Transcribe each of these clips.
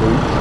boots.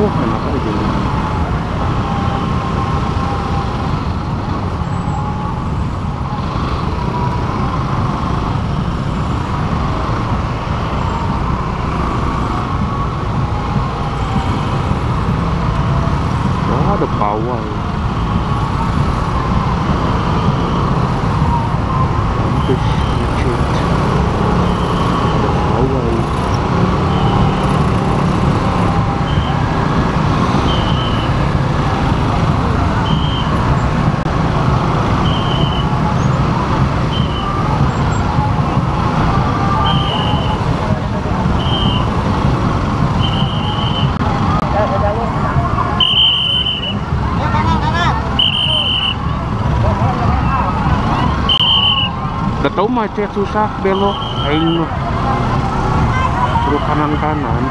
thuốc này mà có gì? Đó đục bầu rồi Udah tau macet susah belok aing mah. Suruh kanan-kanan.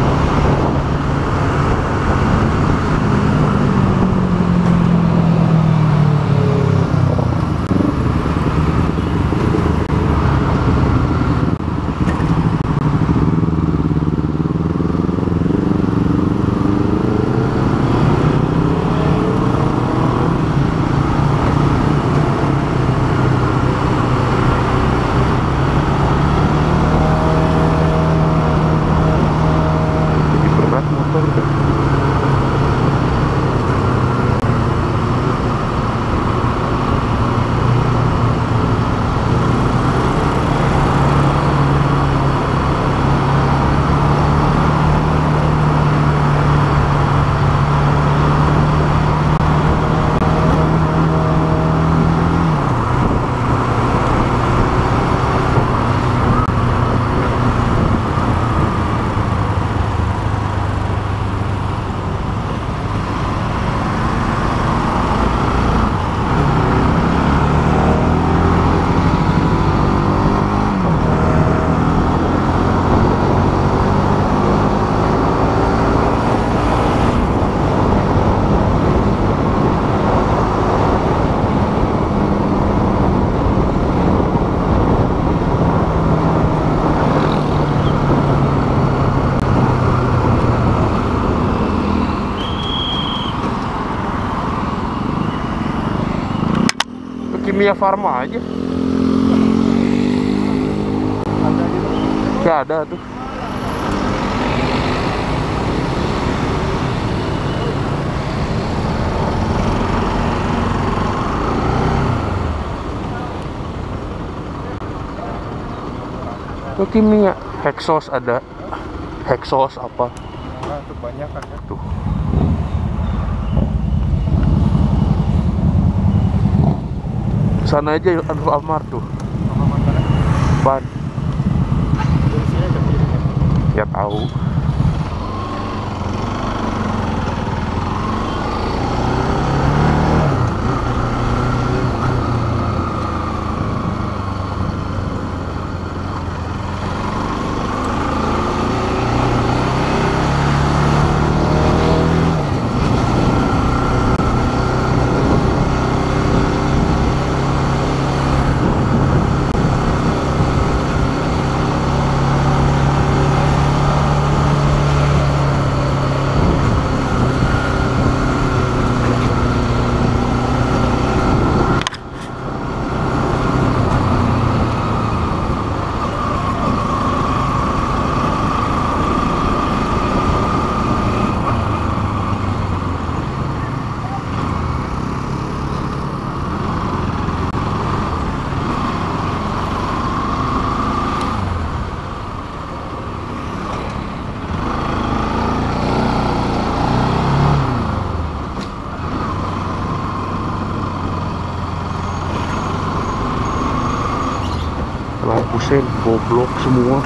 Thank you. Kimia Farma aja. Gak ada tuh. Tuh kimia, Hexos ada. Hexos apa? Nah, itu banyak kan ya. Tuh. Sana aja Anwar Almar tuh. Piringnya. Ya tahu. Goblok semua.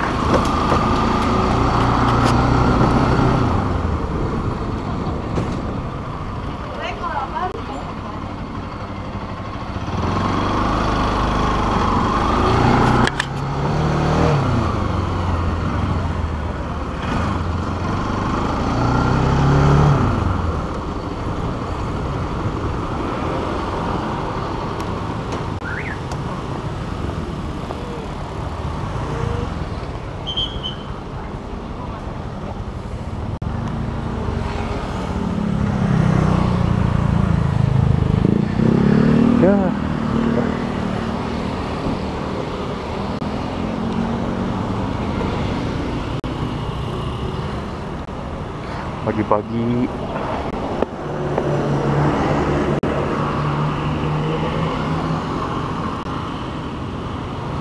Ya. Pagi-pagi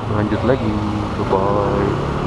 lanjut lagi. Bye.